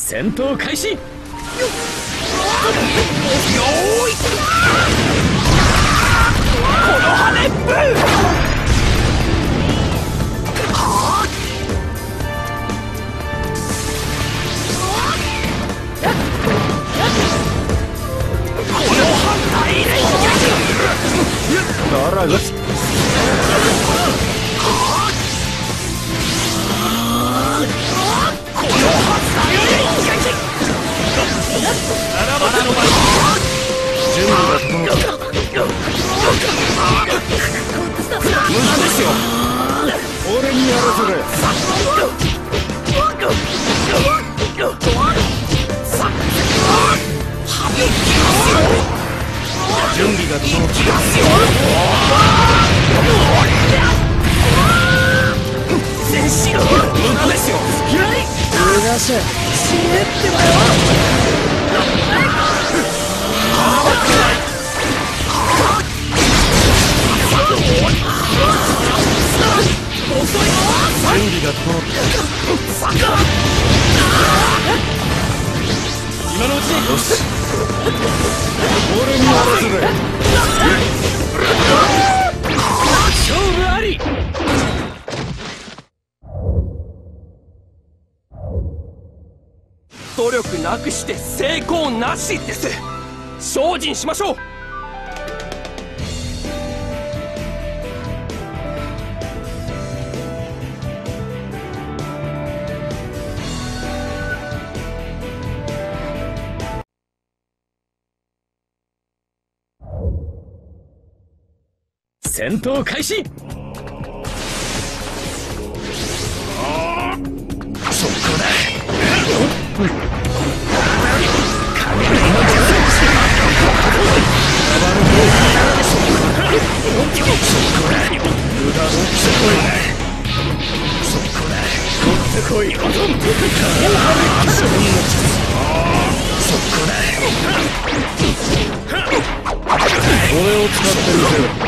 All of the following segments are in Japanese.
戦闘開始。よーい。この羽ブーだらがですよ俺にやらせる。準備が整った全身無駄ですよ逃がしゃ死ねってばよ備が整った今のうちによし俺にやらせる勝負あり努力なくして成功なしです。精進しましょう。戦闘開始。そこだ俺を使ってみせろ俺を使ってろ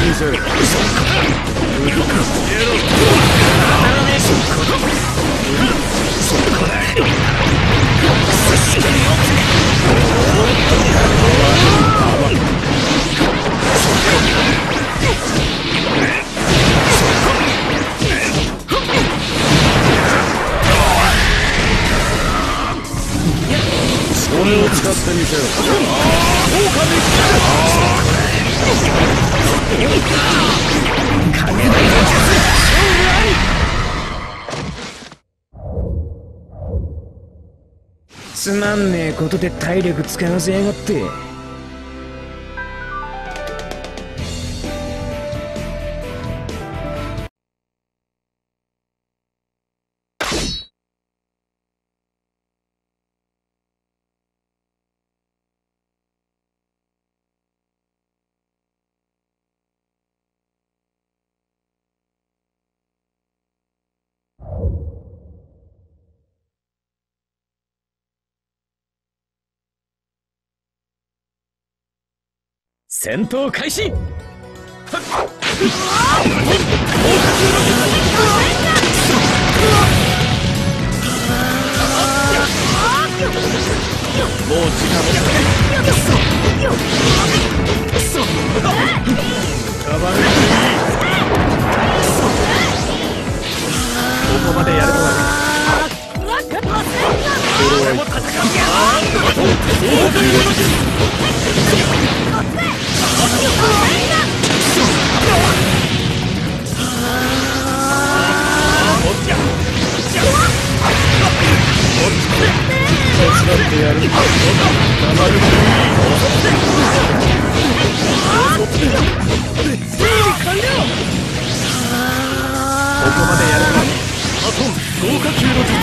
使ってみつまんねえことで体力使わせやがって。戦闘開始。こってやる。ここまでやる。かアトム豪華級の術。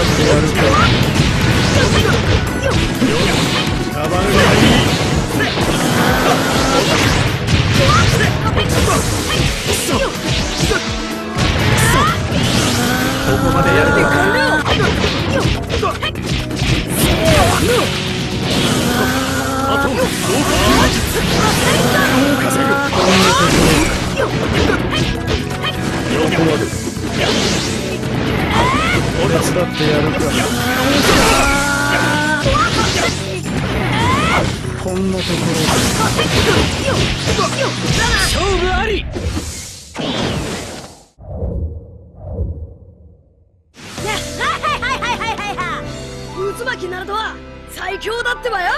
ってやるかカバンがいいここまでやるか？あと豪華稼ぐここまで手伝ってやるか。こんなとこ勝負あり渦巻きナルトは最強だってばよ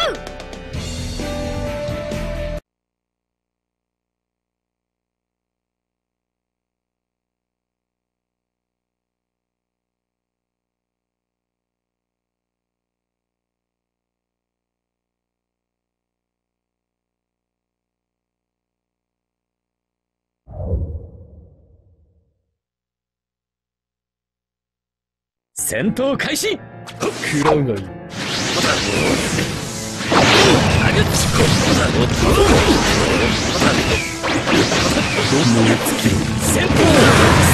戦闘開始！食らうがいい。戦闘惨劇の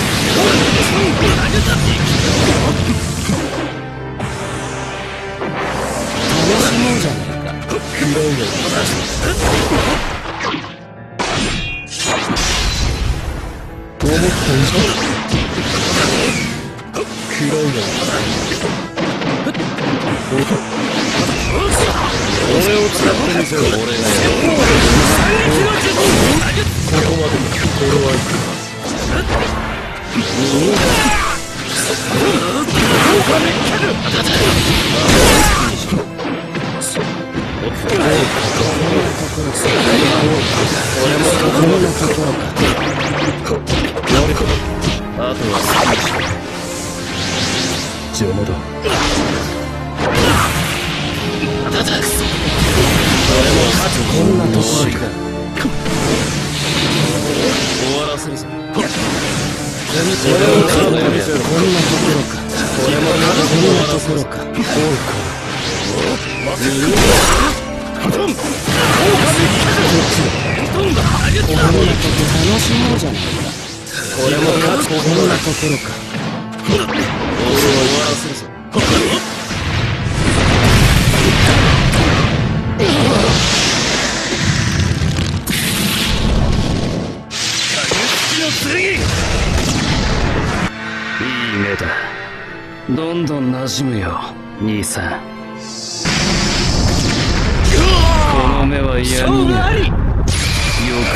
俺を使ってみせろ俺がやるここまで俺は行くあとは邪魔だこんなところか終わらせるぞ俺を使ってみせろこんなところかこれもこんなところかそうかこれも勝つこんなところか俺を終わらせるぞんどん馴染むよ兄さん。この目は嫌勝になる。負ありよ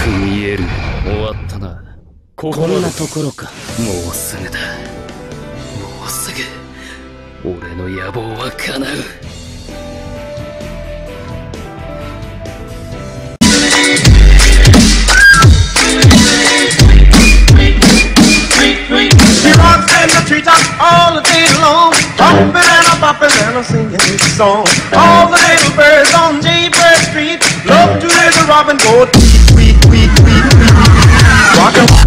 く見える。終わったな。ここんなところか。もうすぐだ。もうすぐ。俺の野望は叶う and a singing this song. All the little birds on Jaybird Street love to hear the robin go tweet, tweet, tweet, tweet, tweet. Rockin'